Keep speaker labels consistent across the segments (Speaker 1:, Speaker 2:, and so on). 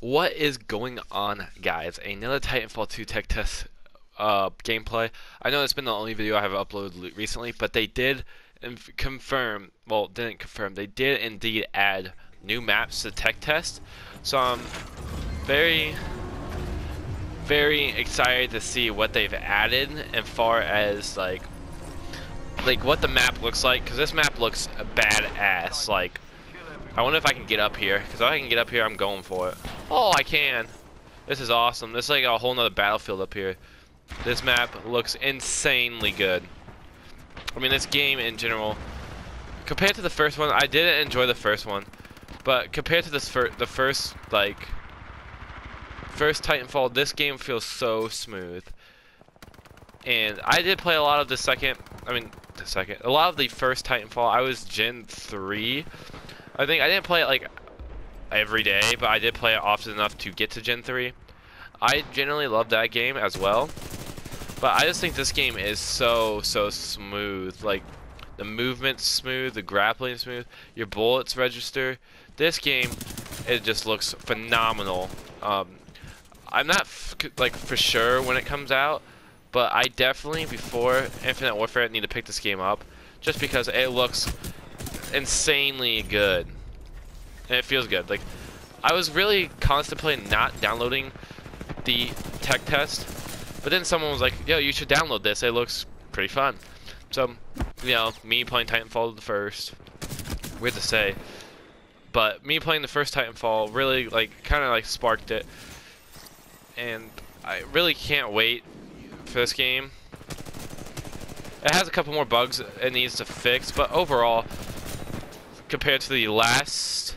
Speaker 1: What is going on, guys? Another Titanfall 2 tech test uh, gameplay. I know it's been the only video I have uploaded recently, but they did confirm, well, didn't confirm, they did indeed add new maps to tech test. So I'm very, very excited to see what they've added as far as like, like what the map looks like, because this map looks badass. Like, I wonder if I can get up here, because if I can get up here, I'm going for it. Oh, I can. This is awesome. This is like a whole nother battlefield up here. This map looks insanely good. I mean, this game in general, compared to the first one, I didn't enjoy the first one, but compared to this fir the first, like, first Titanfall, this game feels so smooth. And I did play a lot of the second, I mean, the second, a lot of the first Titanfall. I was Gen 3 I think I didn't play it like every day, but I did play it often enough to get to Gen 3. I generally love that game as well, but I just think this game is so, so smooth. Like, the movement's smooth, the grappling smooth, your bullets register. This game, it just looks phenomenal. Um, I'm not, like, for sure when it comes out, but I definitely, before Infinite Warfare, need to pick this game up, just because it looks insanely good. And it feels good. Like, I was really contemplating not downloading the tech test, but then someone was like, yo, you should download this. It looks pretty fun. So, you know, me playing Titanfall the first, weird to say, but me playing the first Titanfall really, like, kind of, like, sparked it. And I really can't wait for this game. It has a couple more bugs it needs to fix, but overall, compared to the last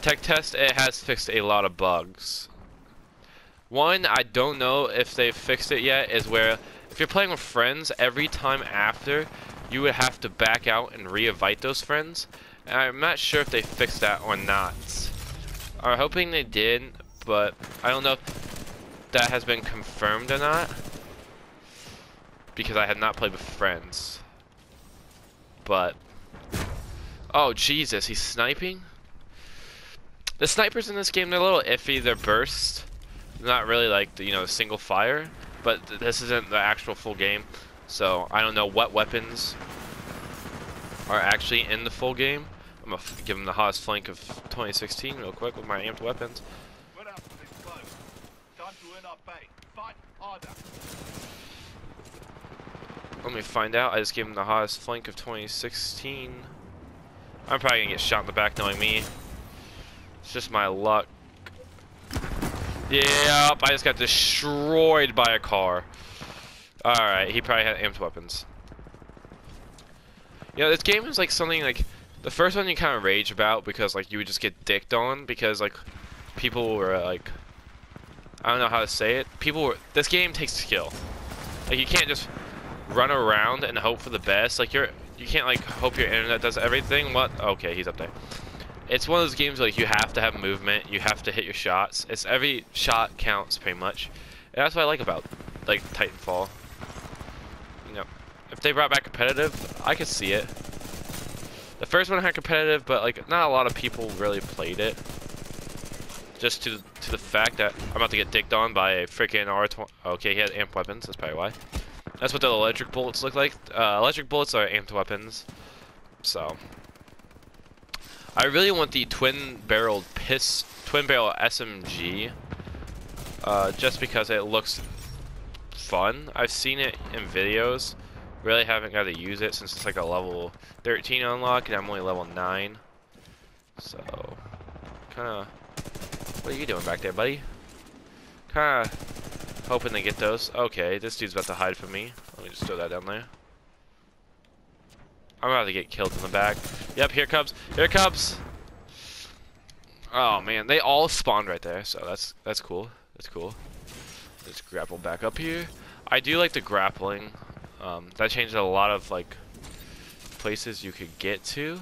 Speaker 1: tech test, it has fixed a lot of bugs. One, I don't know if they've fixed it yet, is where if you're playing with friends, every time after, you would have to back out and re-invite those friends. And I'm not sure if they fixed that or not. I'm hoping they did, but I don't know if that has been confirmed or not. Because I had not played with friends. But Oh, Jesus, he's sniping? The snipers in this game, they're a little iffy. They're burst. Not really like, you know, single fire. But th this isn't the actual full game. So, I don't know what weapons are actually in the full game. I'm going to give him the hottest flank of 2016 real quick with my amped weapons. Let me find out. I just gave him the hottest flank of 2016. I'm probably gonna get shot in the back knowing me. It's just my luck. Yep, I just got destroyed by a car. Alright, he probably had amped weapons. Yeah, this game is like something like the first one you kind of rage about because like you would just get dicked on because like people were uh, like I don't know how to say it. People were this game takes skill. Like you can't just run around and hope for the best. Like you're you can't like hope your internet does everything. What? Okay, he's up there. It's one of those games like you have to have movement, you have to hit your shots. It's every shot counts pretty much. And that's what I like about like Titanfall. You know, if they brought back competitive, I could see it. The first one had competitive, but like not a lot of people really played it. Just to to the fact that I'm about to get dicked on by a freaking R20. Okay, he has amp weapons. That's probably why. That's what the electric bullets look like. Uh, electric bullets are amped weapons. So. I really want the twin-barreled piss, twin-barrel SMG. Uh, just because it looks fun. I've seen it in videos. Really haven't got to use it since it's like a level 13 unlock and I'm only level 9. So, kind of, what are you doing back there, buddy? Kind of Hoping to get those. Okay, this dude's about to hide from me. Let me just throw that down there. I'm about to get killed in the back. Yep, here comes. Here comes. Oh man, they all spawned right there, so that's that's cool. That's cool. Let's grapple back up here. I do like the grappling. Um, that changes a lot of like places you could get to.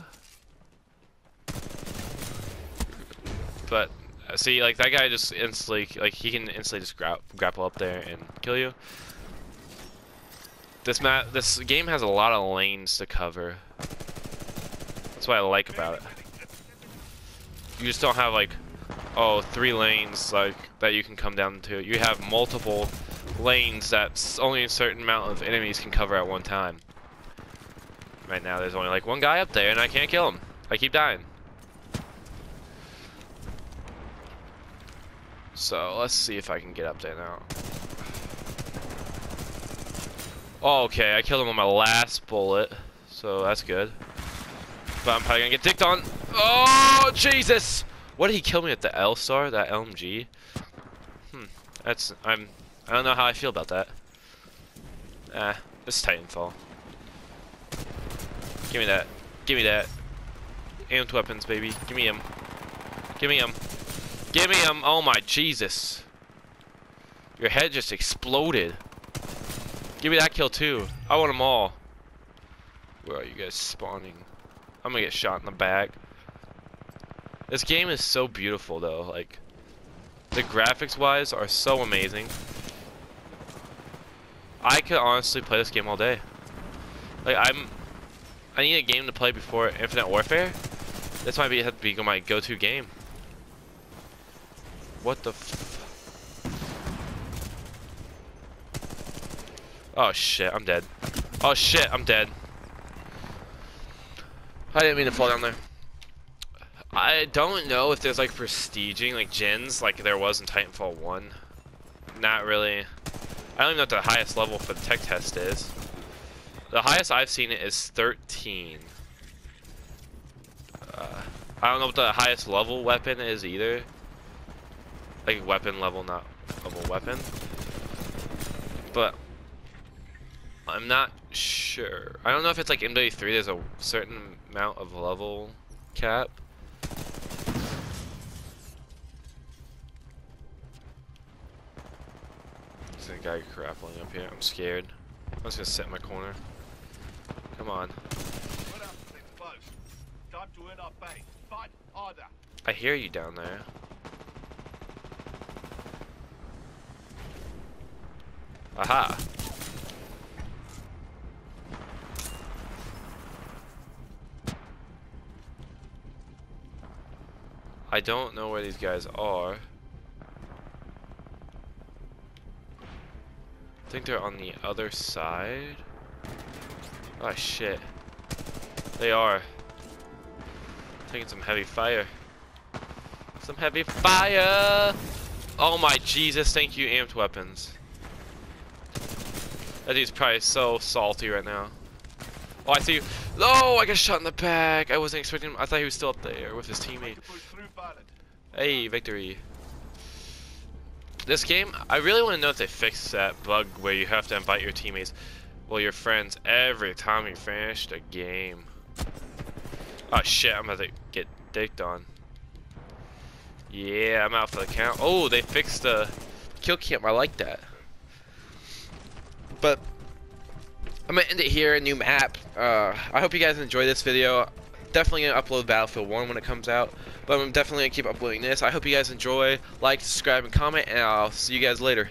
Speaker 1: But uh, see, like, that guy just instantly, like, he can instantly just gra grapple up there and kill you. This map, this game has a lot of lanes to cover. That's what I like about it. You just don't have, like, oh three lanes like that you can come down to. You have multiple lanes that only a certain amount of enemies can cover at one time. Right now, there's only like one guy up there, and I can't kill him. I keep dying. So let's see if I can get up there now. Oh, okay, I killed him on my last bullet, so that's good. But I'm probably gonna get dicked on. Oh, Jesus! What did he kill me at the L-STAR? That LMG? Hmm. That's I'm. I don't know how I feel about that. Ah, it's Titanfall. Give me that. Give me that. Amped weapons, baby. Give me him. Give me him. Give me him. Oh my Jesus. Your head just exploded. Give me that kill too. I want them all. Where are you guys spawning? I'm gonna get shot in the back. This game is so beautiful though. Like, the graphics wise are so amazing. I could honestly play this game all day. Like, I'm... I need a game to play before Infinite Warfare. This might be have to be my go-to game. What the Oh shit, I'm dead. Oh shit, I'm dead. I didn't mean to fall down there. I don't know if there's like prestiging, like gens, like there was in Titanfall 1. Not really. I don't even know what the highest level for the tech test is. The highest I've seen it is 13. Uh, I don't know what the highest level weapon is either. Like weapon level, not level weapon. But I'm not sure. I don't know if it's like MW3, there's a certain amount of level cap. There's a guy grappling up here. I'm scared. I'm just gonna sit in my corner. Come on. I hear you down there. Aha! I don't know where these guys are. I think they're on the other side. Oh shit. They are. Taking some heavy fire. Some heavy fire! Oh my Jesus, thank you amped weapons. That dude's probably so salty right now. Oh, I see you. Oh, I got shot in the back. I wasn't expecting him. I thought he was still up there with his teammate. Hey, victory. This game, I really want to know if they fixed that bug where you have to invite your teammates, well, your friends, every time you finish the game. Oh shit, I'm about to get dicked on. Yeah, I'm out for the count. Oh, they fixed the kill cam. I like that. But I'm gonna end it here. A new map. Uh, I hope you guys enjoy this video definitely gonna upload Battlefield 1 when it comes out, but I'm definitely gonna keep uploading this. I hope you guys enjoy, like, subscribe, and comment, and I'll see you guys later.